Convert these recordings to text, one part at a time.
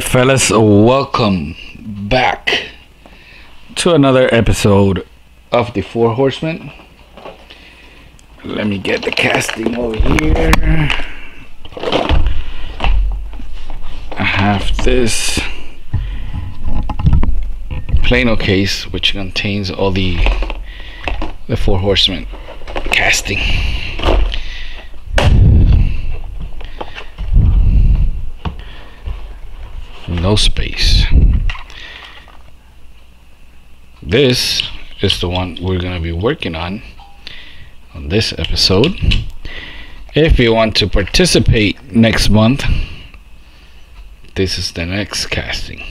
Right, fellas, welcome back to another episode of the Four Horsemen. Let me get the casting over here. I have this Plano case which contains all the the Four Horsemen casting. No space. This is the one we're going to be working on on this episode. If you want to participate next month, this is the next casting.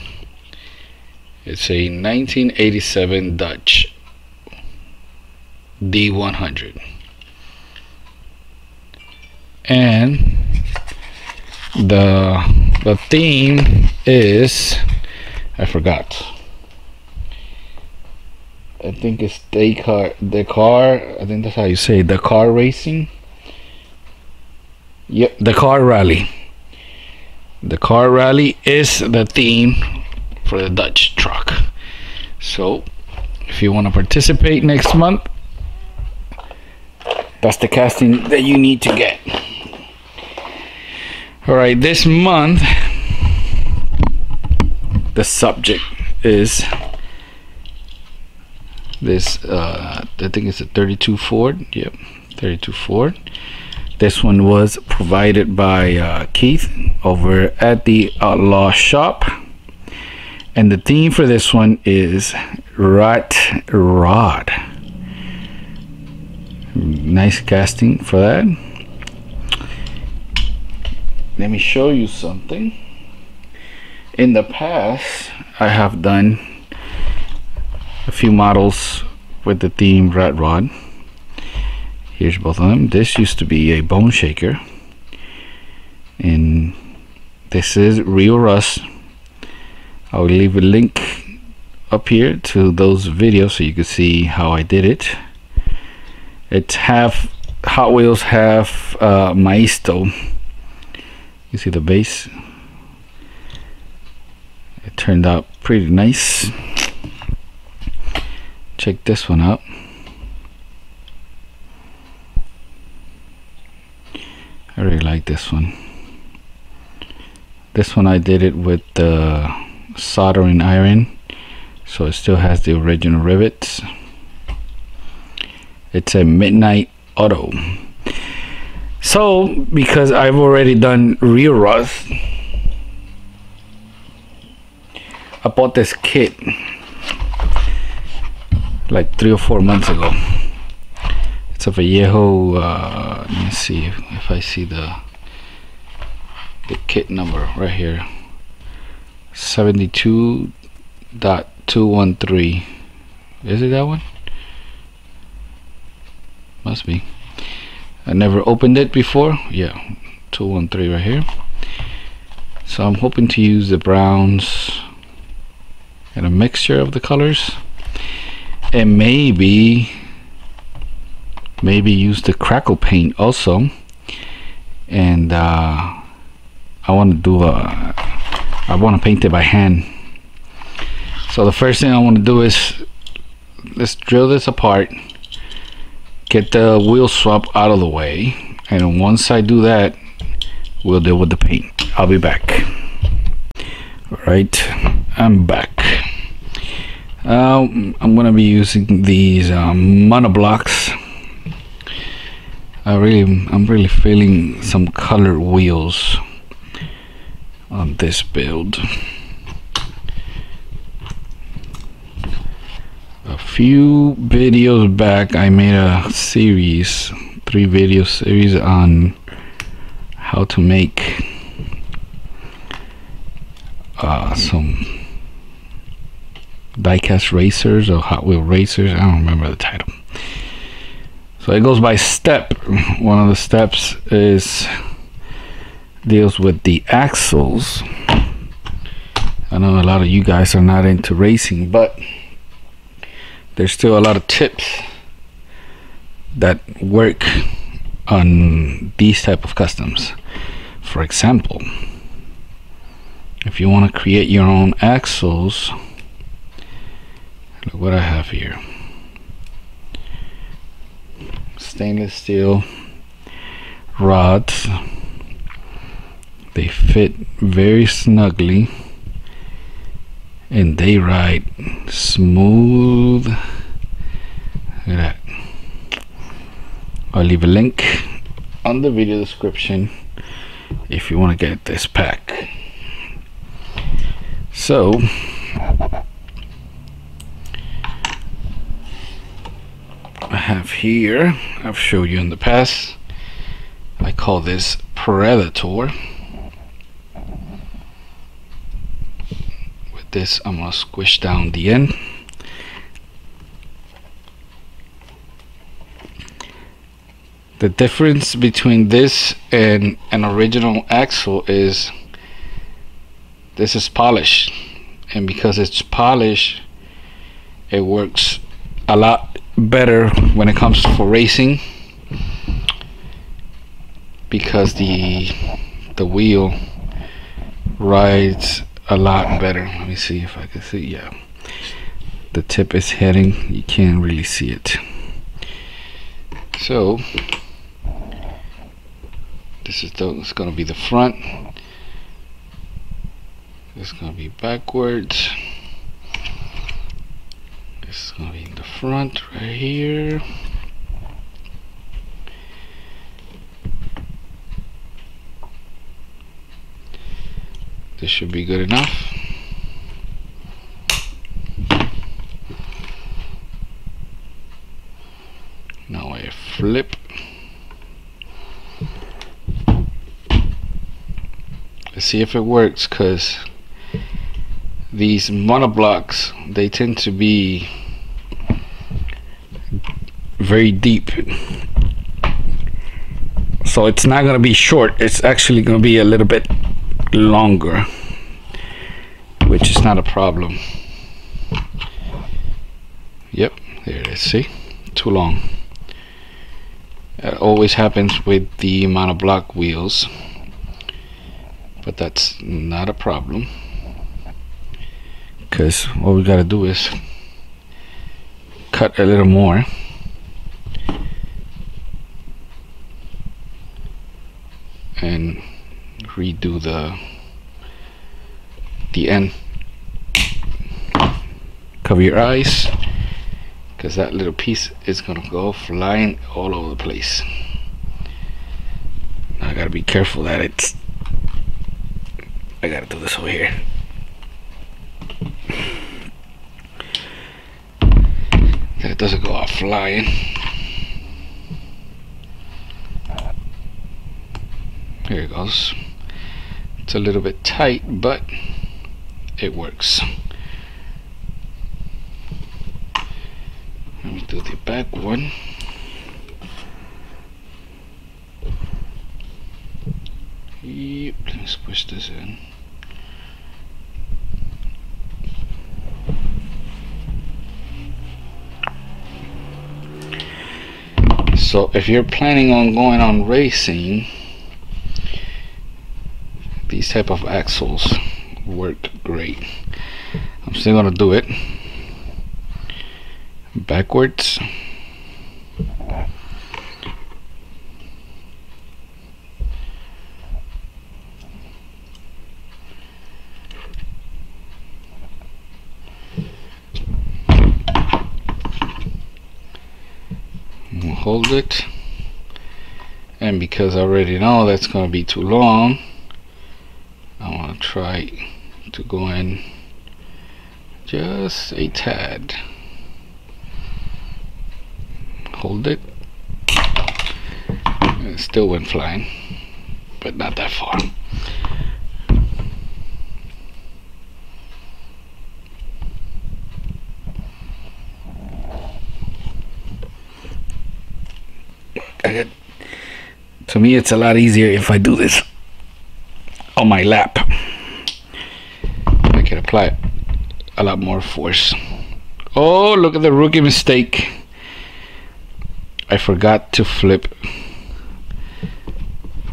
It's a 1987 Dodge D100. And the the theme is I forgot. I think it's Dakar car I think that's how you say it, car racing. Yep, the car rally. The car rally is the theme for the Dodge truck. So if you want to participate next month, that's the casting that you need to get. All right, this month the subject is this uh, I think it's a 32 Ford. Yep, 32 Ford. This one was provided by uh, Keith over at the Outlaw Shop. And the theme for this one is Rat Rod. Nice casting for that let me show you something. In the past I have done a few models with the theme rat rod. Here's both of them. This used to be a bone shaker. And this is real rust I'll leave a link up here to those videos so you can see how I did it. It's half Hot Wheels half uh, Maisto you see the base it turned out pretty nice. Check this one out. I really like this one. This one I did it with the soldering iron so it still has the original rivets. It's a Midnight Otto so because I've already done real rust I bought this kit like three or four months ago. It's a Vallejo uh, let me see if, if I see the the kit number right here. 72.213 is it that one? Must be I never opened it before. Yeah 213 right here. So I'm hoping to use the browns and a mixture of the colors. And maybe maybe use the crackle paint also. And uh, I want to do a I want to paint it by hand. So the first thing I want to do is let's drill this apart get the wheel swap out of the way. And once I do that we'll deal with the paint. I'll be back. Alright, I'm back. Uh, I'm gonna be using these um, monoblocks I really I'm really feeling some colored wheels on this build a few videos back I made a series three video series on how to make uh, some diecast racers or Hot Wheel racers. I don't remember the title. So it goes by step. One of the steps is deals with the axles. I know a lot of you guys are not into racing but there's still a lot of tips that work on these type of customs. For example if you want to create your own axles look what I have here. Stainless steel rods. They fit very snugly and they ride smooth. Look at that. I'll leave a link on the video description if you want to get this pack. So I have here I've showed you in the past I call this Predator this I'm gonna squish down the end. The difference between this and an original axle is this is polished. And because it's polished it works a lot better when it comes for racing. Because the the wheel rides a lot better. Let me see if I can see yeah. The tip is heading. You can't really see it. So this is the, it's gonna be the front. It's gonna be backwards. This is gonna be in the front right here this should be good enough. Now I flip. Let's see if it works because these monoblocks they tend to be very deep. So it's not gonna be short it's actually gonna be a little bit longer which is not a problem. Yep there it is see? Too long. It always happens with the monoblock wheels but that's not a problem. Because what we gotta do is cut a little more and redo the the end. Cover your eyes because that little piece is gonna go flying all over the place. I gotta be careful that it's I gotta do this over here. That it doesn't go off flying. Here it goes it's a little bit tight but it works. Let me do the back one. Yep let's push this in. So if you're planning on going on racing these type of axles work great. I'm still gonna do it. Backwards. Hold it. And because I already know that's going to be too long I want to try to go in just a tad. Hold it. It still went flying but not that far. To me it's a lot easier if I do this on my lap apply a lot more force. Oh, look at the rookie mistake. I forgot to flip.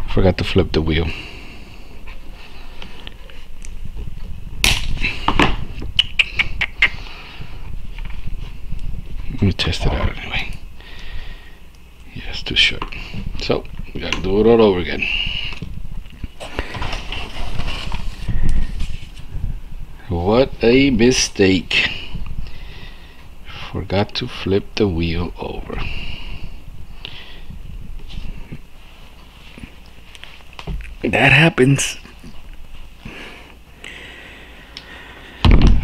Forgot to flip the wheel. Let me test it out anyway. Yeah, it's too short. So, we gotta do it all over again. What a mistake. Forgot to flip the wheel over. That happens.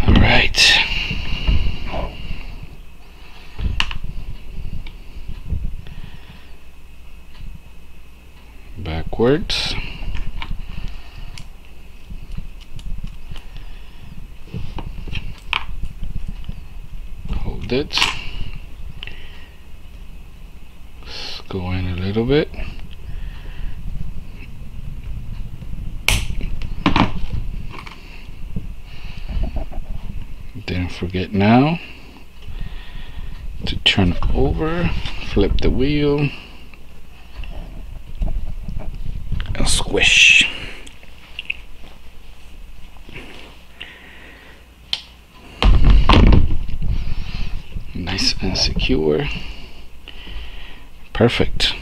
All right. Backwards. Hold it. Let's go in a little bit. Don't forget now to turn over, flip the wheel, and squish. Nice and secure. Perfect.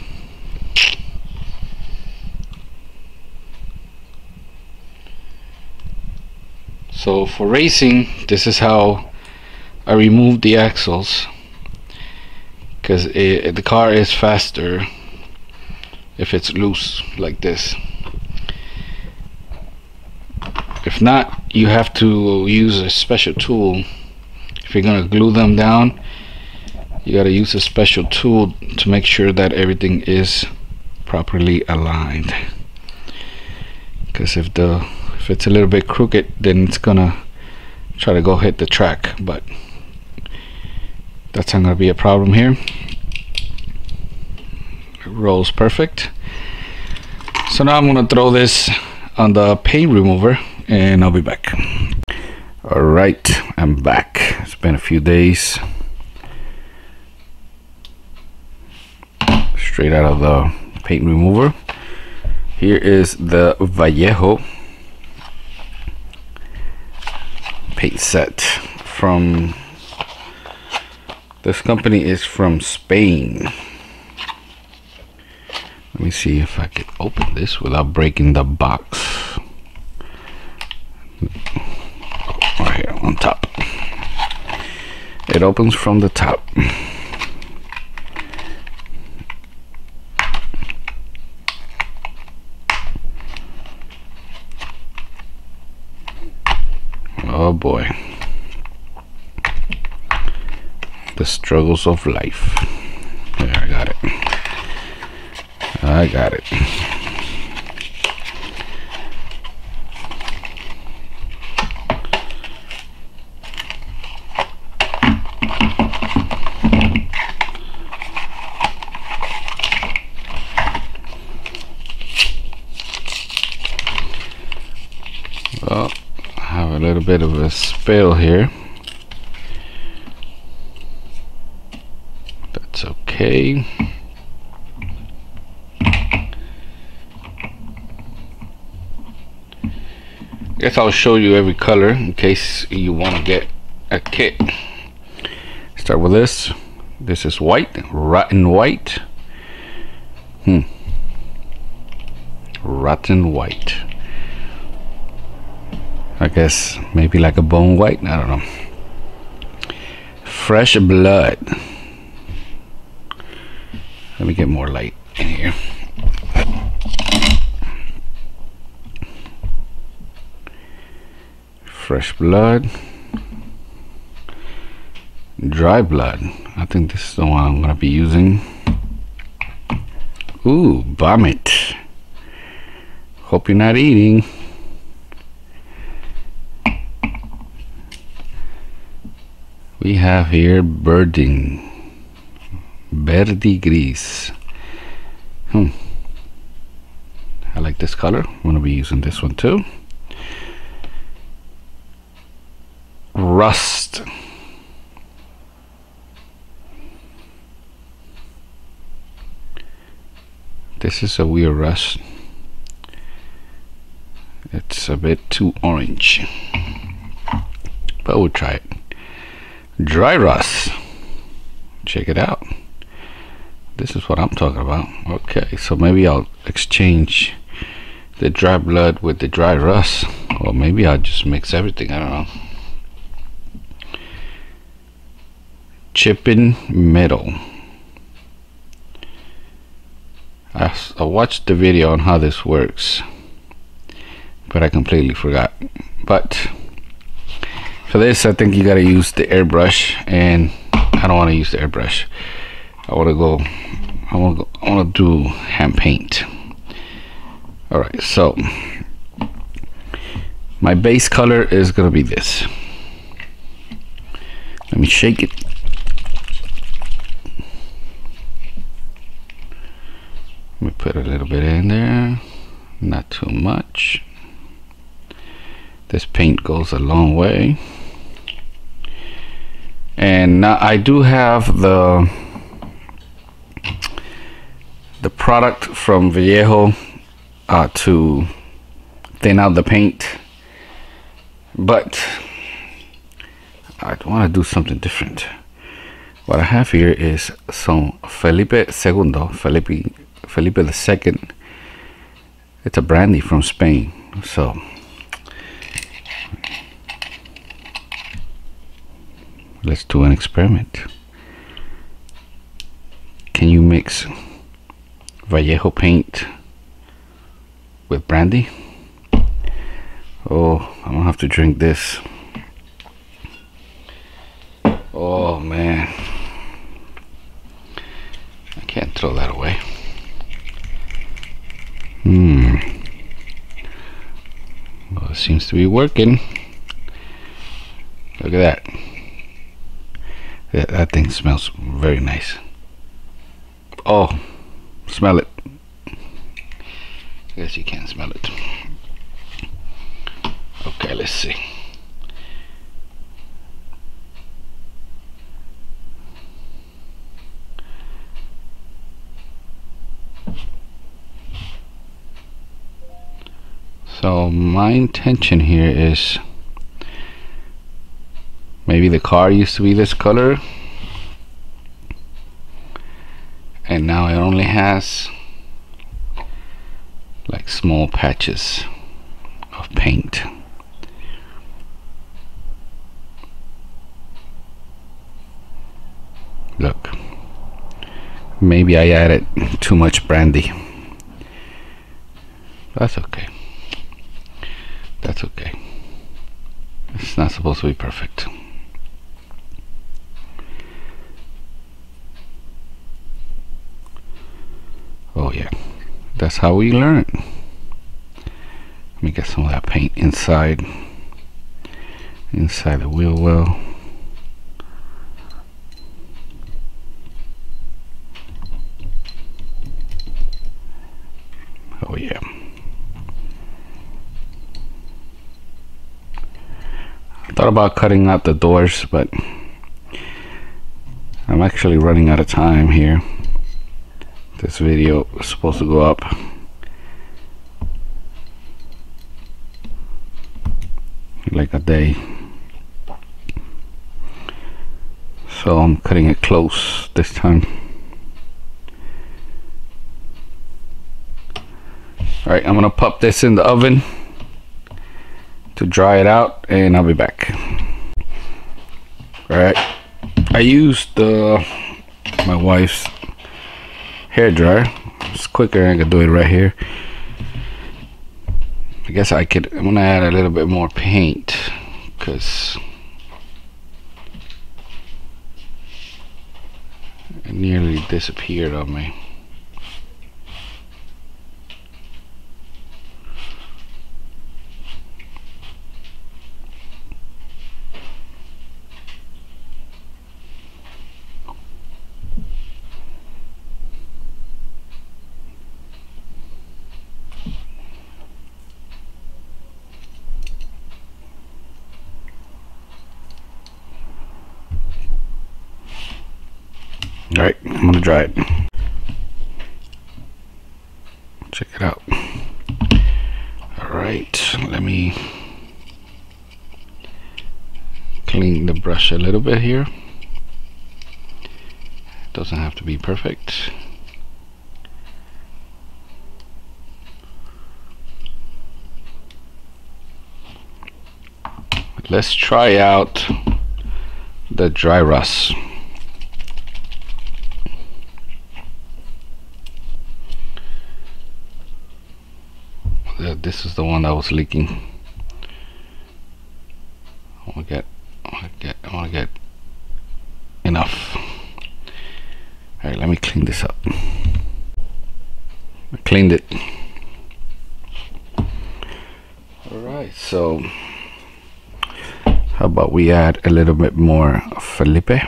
So for racing, this is how I remove the axles because the car is faster if it's loose like this. If not, you have to use a special tool. If you're gonna glue them down, you gotta use a special tool to make sure that everything is properly aligned. Because if the if it's a little bit crooked then it's gonna try to go hit the track but that's not gonna be a problem here. It rolls perfect. So now I'm gonna throw this on the paint remover and I'll be back. Alright I'm back. It's been a few days straight out of the paint remover. Here is the Vallejo paint set from this company is from Spain. Let me see if I can open this without breaking the box. Right here on top. It opens from the top Oh boy. The struggles of life. There, I got it. I got it. Well, I have a little bit of a spill here. Okay. Guess I'll show you every color in case you want to get a kit. Start with this. This is white, rotten white. Hmm. Rotten white. I guess maybe like a bone white. I don't know. Fresh blood. Get more light in here. Fresh blood. Dry blood. I think this is the one I'm going to be using. Ooh, vomit. Hope you're not eating. we have here birding verdigris hmm. I like this color. I'm gonna be using this one too. Rust. This is a weird rust. It's a bit too orange but we'll try it. Dry rust. Check it out this is what I'm talking about. Okay so maybe I'll exchange the dry blood with the dry rust or maybe I'll just mix everything I don't know. Chipping metal. I, I watched the video on how this works but I completely forgot. But for this I think you gotta use the airbrush and I don't want to use the airbrush I want to go I want to I want to do hand paint. All right so my base color is gonna be this. Let me shake it. Let me put a little bit in there. Not too much. This paint goes a long way. And now I do have the the product from Vallejo uh, to thin out the paint. But I want to do something different. What I have here is some Felipe Segundo Felipe Felipe the second. It's a brandy from Spain so. Let's do an experiment. Can you mix Vallejo paint with brandy. Oh I'm gonna have to drink this. Oh man. I can't throw that away. Hmm. Well it seems to be working. Look at that. Yeah, that thing smells very nice. Oh, smell it. I guess you can't smell it. Okay, let's see. So my intention here is maybe the car used to be this color and now it only has like small patches of paint. Look maybe I added too much brandy. That's okay. That's okay. It's not supposed to be perfect oh yeah that's how we learn. Let me get some of that paint inside inside the wheel well. Oh yeah. I thought about cutting out the doors but I'm actually running out of time here. This video is supposed to go up so I'm cutting it close this time. Alright I'm gonna pop this in the oven to dry it out and I'll be back. Alright I used my wife's hair dryer. It's quicker I can do it right here. I guess I could I'm gonna add a little bit more paint because it nearly disappeared on me All dry it. Check it out. All right, let me clean the brush a little bit here. doesn't have to be perfect let's try out the dry rust this is the one that was leaking. I want to get I get I want to get enough. All right let me clean this up. I cleaned it. All right so how about we add a little bit more Felipe? I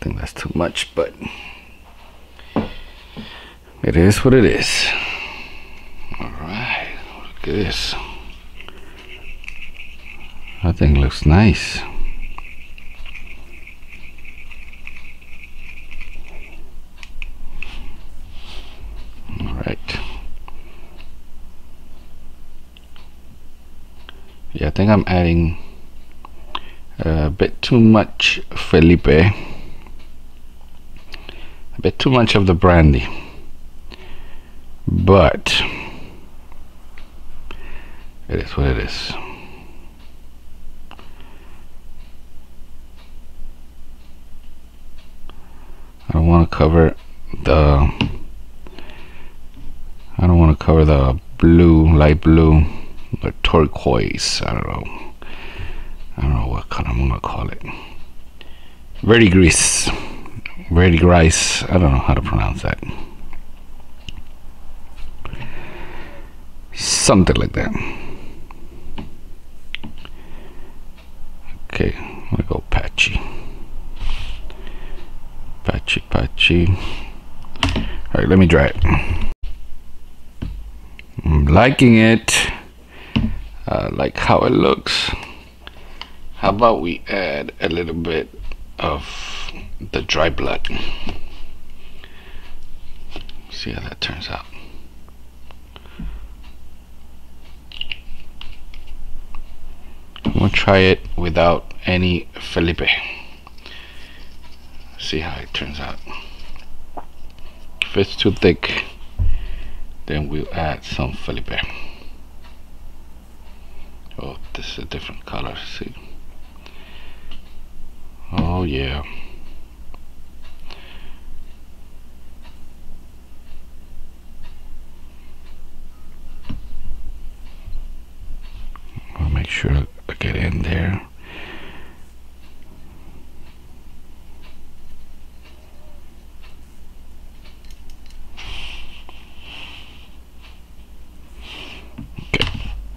think that's too much but it is what it is all right look at this that thing looks nice. All right. Yeah I think I'm adding a bit too much Felipe. A bit too much of the brandy. But it is what it is I don't want to cover the I don't want to cover the blue light blue or turquoise I don't know. I don't know what color I'm gonna call it. Verdigris verdigris I don't know how to pronounce that. Something like that okay I'm gonna go patchy patchy patchy all right let me dry it. I'm liking it. Uh, like how it looks. How about we add a little bit of the dry blood? See how that turns out Gonna try it without any Felipe. See how it turns out. If it's too thick then we'll add some Felipe. Oh this is a different color see? Oh yeah. I'll make sure Get in there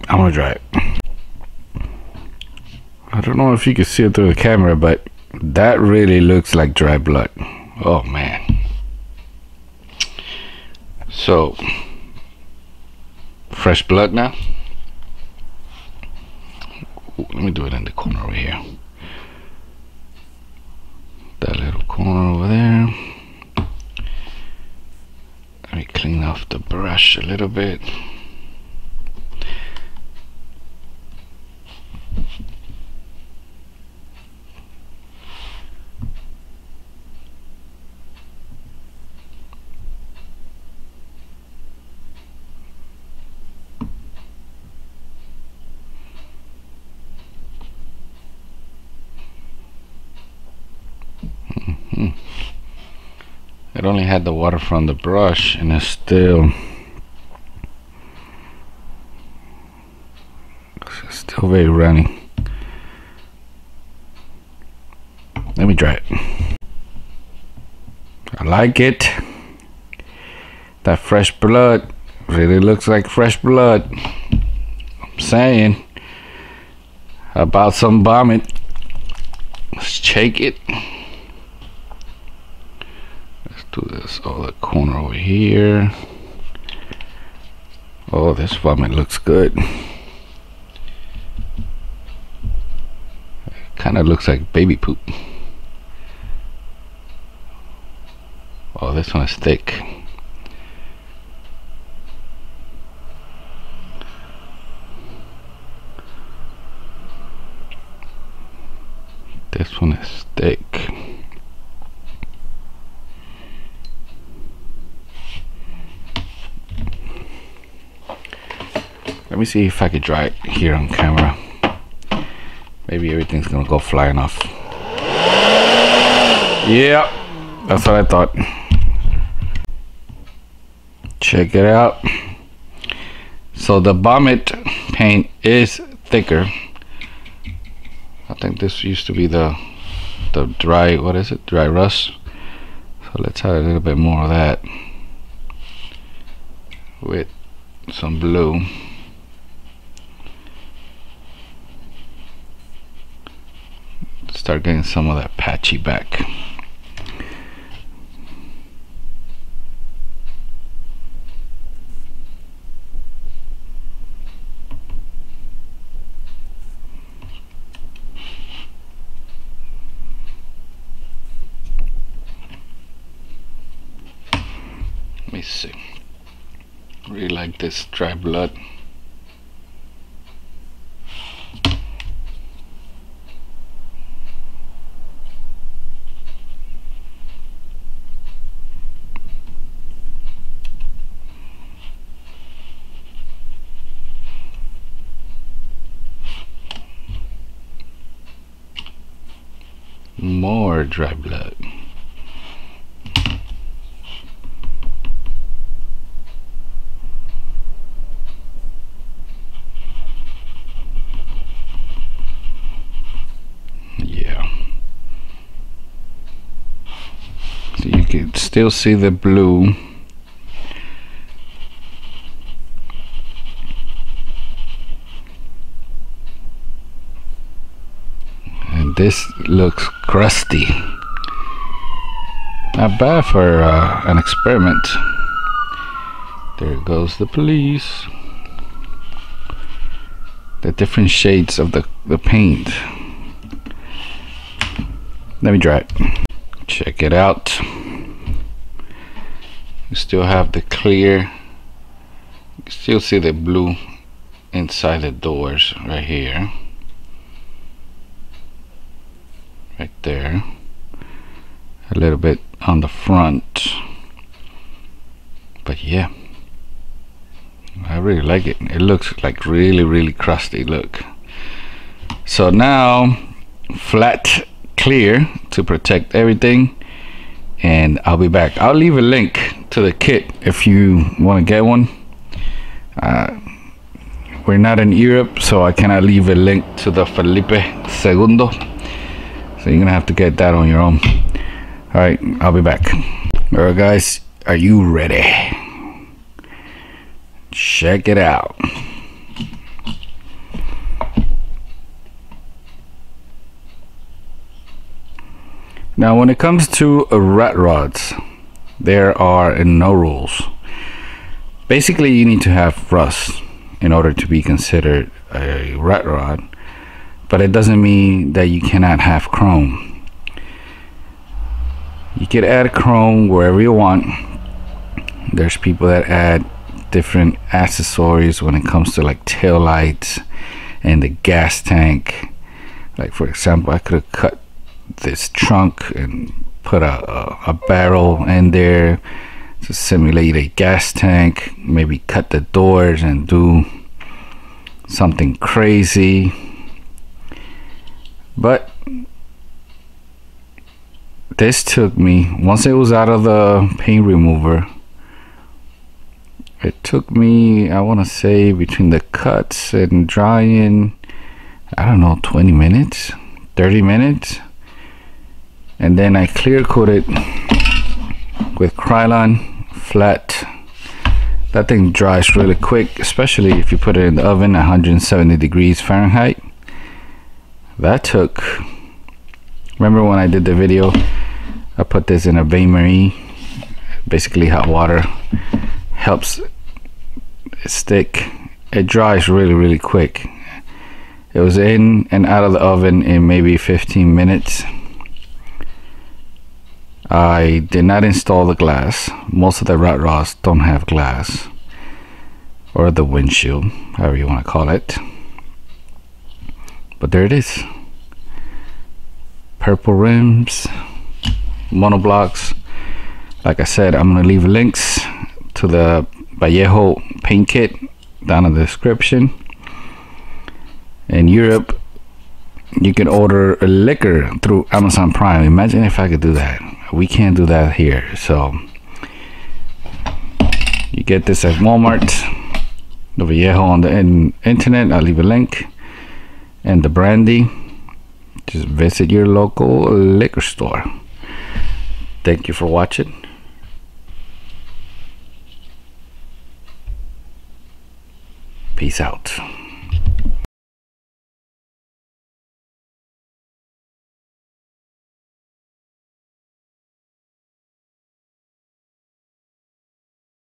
I'm gonna dry it. I don't know if you can see it through the camera, but that really looks like dry blood. Oh man. So, fresh blood now. Let me do it in the corner over here. That little corner over there. Let me clean off the brush a little bit. Mm-hmm. It only had the water from the brush and it's still very runny. Let me try it. I like it. That fresh blood really looks like fresh blood. I'm saying about some vomit. Let's shake it Let's do this the corner over here oh this vomit looks good Kind of looks like baby poop. Oh, this one is thick. This one is thick. Let me see if I could dry it here on camera maybe everything's gonna go flying off yeah that's what I thought. Check it out. So the Vomit paint is thicker. I think this used to be the the dry what is it? Dry rust. So let's add a little bit more of that with some blue start getting some of that patchy back. Let me see. Really like this dry blood more dry blood yeah so you can still see the blue. And this looks crusty. Not bad for uh, an experiment. There goes the police. The different shades of the, the paint. Let me dry it. Check it out you still have the clear you still see the blue inside the doors right here. Right there. A little bit on the front. But yeah. I really like it. It looks like really really crusty. Look. So now flat clear to protect everything. And I'll be back. I'll leave a link to the kit if you want to get one. Uh, we're not in Europe so I cannot leave a link to the Felipe Segundo. So you're gonna have to get that on your own. All right I'll be back. All right guys are you ready? Check it out. Now, when it comes to rat rods, there are no rules. Basically, you need to have rust in order to be considered a rat rod, but it doesn't mean that you cannot have chrome. You can add chrome wherever you want. There's people that add different accessories when it comes to like tail lights and the gas tank. Like for example, I could have cut this trunk and put a, a, a, barrel in there to simulate a gas tank maybe cut the doors and do something crazy. But this took me once it was out of the paint remover it took me I want to say between the cuts and drying I don't know 20 minutes 30 minutes and then I clear coat it with Krylon flat. That thing dries really quick especially if you put it in the oven 170 degrees Fahrenheit. That took remember when I did the video? I put this in a bain-marie basically hot water helps it stick. It dries really really quick. It was in and out of the oven in maybe 15 minutes I did not install the glass. Most of the rat rods don't have glass or the windshield, however you want to call it. But there it is. Purple rims, monoblocks. Like I said, I'm going to leave links to the Vallejo paint kit down in the description. In Europe, you can order a liquor through Amazon Prime. Imagine if I could do that. We can't do that here. So you get this at Walmart. The Vallejo on the in internet. I'll leave a link. And the brandy. Just visit your local liquor store. Thank you for watching. Peace out.